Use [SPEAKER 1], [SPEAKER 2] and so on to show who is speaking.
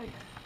[SPEAKER 1] It's